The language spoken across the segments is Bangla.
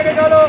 থেকে চলো।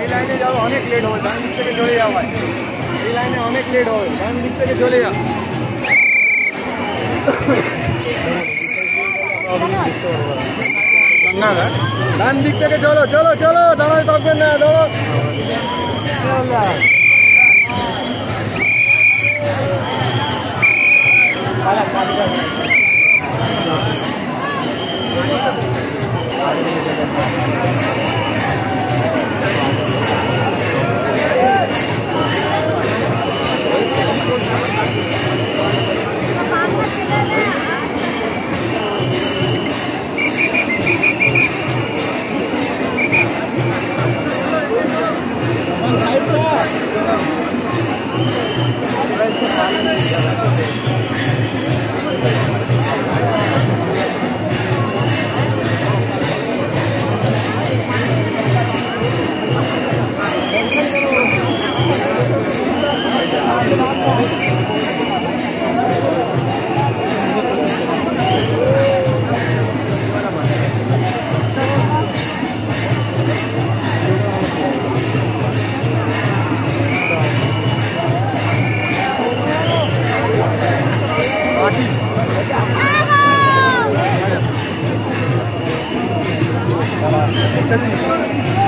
এই লাইনে যাও, অনেক লেট হবে, ডান দিক থেকে চলে যাও ভাই। এই লাইনে অনেক লেট হবে, ডান দিক থেকে চলে যাও। না ডান দিক থেকে চলো চলো চলো দাঁড়ায় থাকবেন না Olha a cara どうも。Merci.